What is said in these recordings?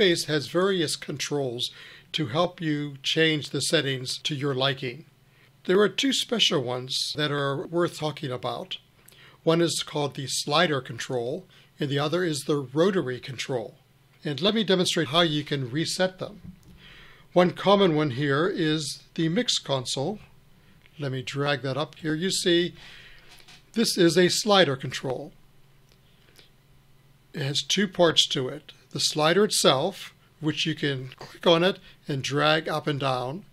Cubase has various controls to help you change the settings to your liking. There are two special ones that are worth talking about. One is called the slider control, and the other is the rotary control. And let me demonstrate how you can reset them. One common one here is the mix console. Let me drag that up here. You see, this is a slider control. It has two parts to it. The slider itself, which you can click on it and drag up and down.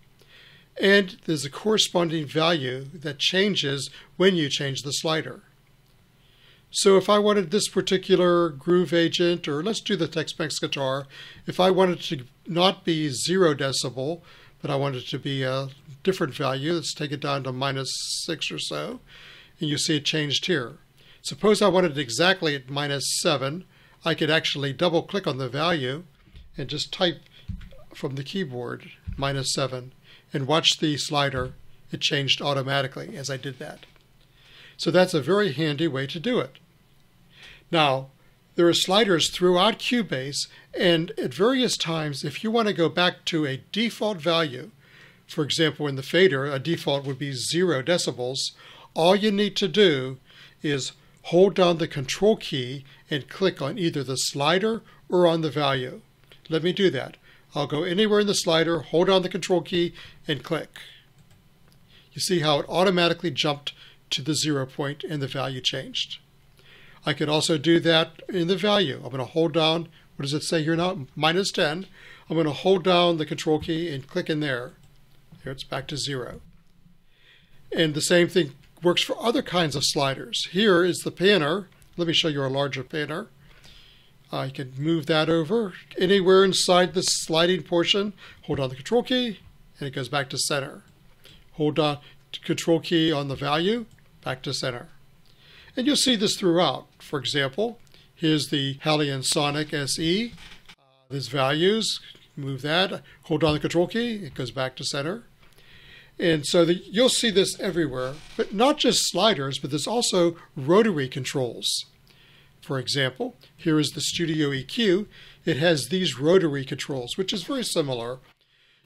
And there's a corresponding value that changes when you change the slider. So if I wanted this particular groove agent, or let's do the Tex-Mex guitar, if I wanted to not be zero decibel, but I wanted it to be a different value, let's take it down to minus six or so, and you see it changed here. Suppose I wanted it exactly at minus seven, I could actually double click on the value and just type from the keyboard minus seven and watch the slider. It changed automatically as I did that. So that's a very handy way to do it. Now, there are sliders throughout Cubase, and at various times, if you want to go back to a default value, for example, in the fader, a default would be zero decibels, all you need to do is hold down the control key and click on either the slider or on the value. Let me do that. I'll go anywhere in the slider, hold down the control key, and click. You see how it automatically jumped to the zero point and the value changed. I could also do that in the value. I'm going to hold down, what does it say here now? Minus 10. I'm going to hold down the control key and click in there. There it's back to zero. And the same thing works for other kinds of sliders. Here is the panner. Let me show you a larger panner. I can move that over anywhere inside the sliding portion. Hold down the control key and it goes back to center. Hold down the control key on the value, back to center. And you'll see this throughout. For example, here's the Halion Sonic SE. Uh, there's values, move that, hold down the control key, it goes back to center. And so the, you'll see this everywhere, but not just sliders, but there's also rotary controls. For example, here is the Studio EQ. It has these rotary controls, which is very similar.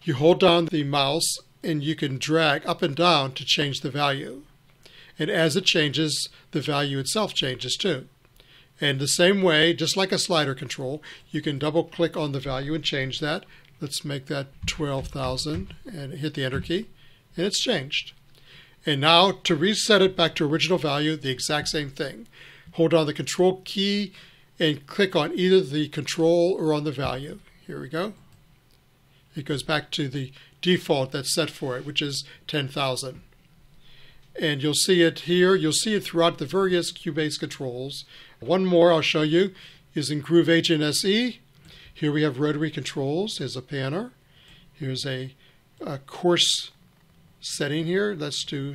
You hold down the mouse and you can drag up and down to change the value. And as it changes, the value itself changes too. And the same way, just like a slider control, you can double click on the value and change that. Let's make that 12,000 and hit the enter key and it's changed. And now to reset it back to original value, the exact same thing. Hold down the control key and click on either the control or on the value. Here we go. It goes back to the default that's set for it, which is 10,000. And you'll see it here. You'll see it throughout the various Cubase controls. One more I'll show you is in Groove Agent SE. Here we have rotary controls. Here's a panner. Here's a, a coarse setting here. Let's do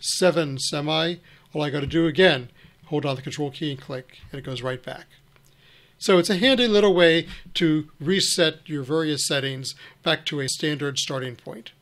7 semi. All I got to do again, hold down the control key and click, and it goes right back. So it's a handy little way to reset your various settings back to a standard starting point.